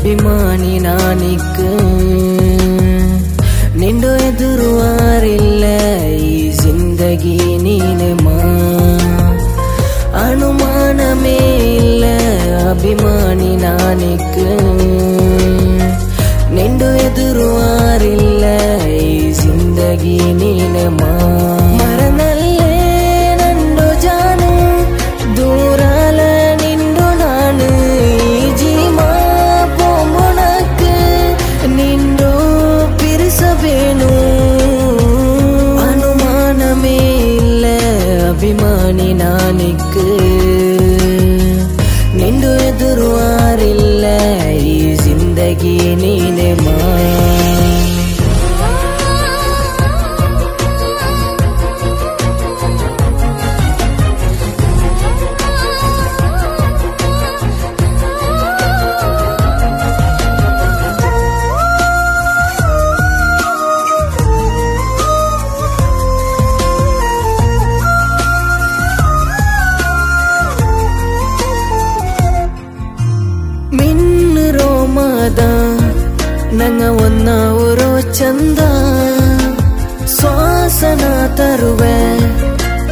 ಅಭಿಮಾನಿ ನಾನಿಕ್ಕ ನಿಂಡು ಎದುರುವಾರಿಲ್ಲ ಈ ಜಿಂದಗಿ ನೀನೆ ಮಾ ಅನುಮಾನಮೇ ಇಲ್ಲ ಅಭಿಮಾನಿ ನಾನಿಕ್ಕ ಜಿಂದಗಿ ನೀನೆ ಮಾ mình தான் நாங்க ஒன்னா ஒரு சந்தா சுவாசன தருவே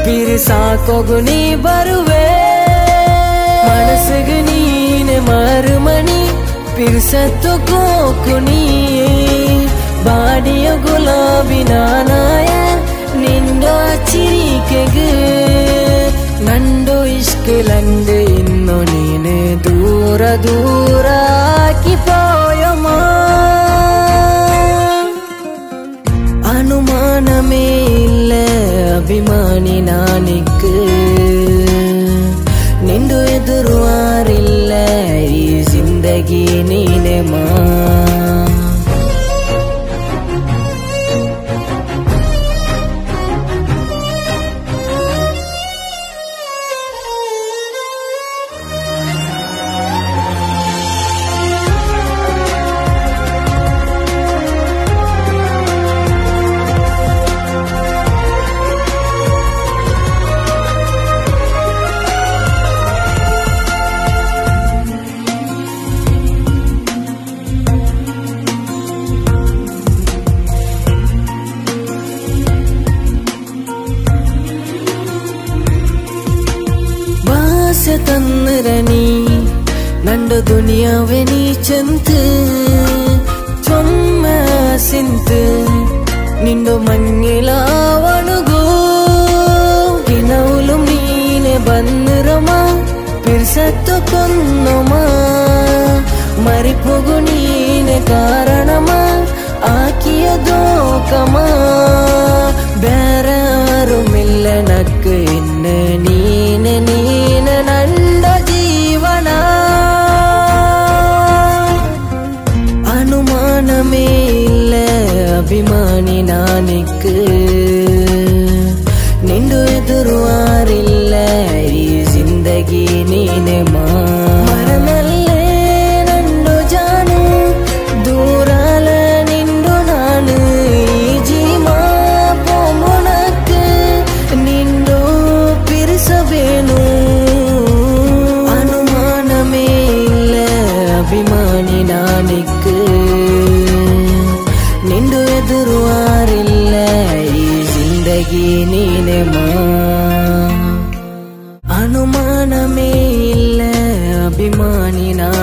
பிரிசாக்கோகு நீ வருவே மனசுகு நீனே மறுமணி பிரிசத்து கோக்கு நீ ಬಾಡಿಯ ಗುಲಾಬಿ ನಾನಾಯ ನಿಂದ ಚಿರಿಕೆಗೆ ನಂಡು ಇಷ್ಕಿಲಂದೆ ಇನ್ನು ನೀನೆ ದೂರ ದೂರ அபாயமா அனுமானமே இல்ல அபிமானி நானிக்கு ನಿಂದು ಎದುರುವಾರಿಲ್ಲ ಈ ಜಿಂದಗಿ ചന്ദ്രനീ നണ്ട ദുനിയാവനീ ചന്ത് ചൊമ്മ സിന്ത് നിണ്ടോ മഞ്ഞിലാവണുകോ കിണവുലും നീനെ ബന്നിറമാ പിർസത്തു കൊന്നുമാ മറിപ്പോകു നീനെ കാരണമാ ಅಭಿಮಾನಿ ನಾನಿಕ್ಕು ನಿಂದು ಎದುರುವಾರಿಲ್ಲ ಈ ಜಿಂದಗಿ ನೀನೆ ಮಾ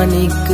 মানিক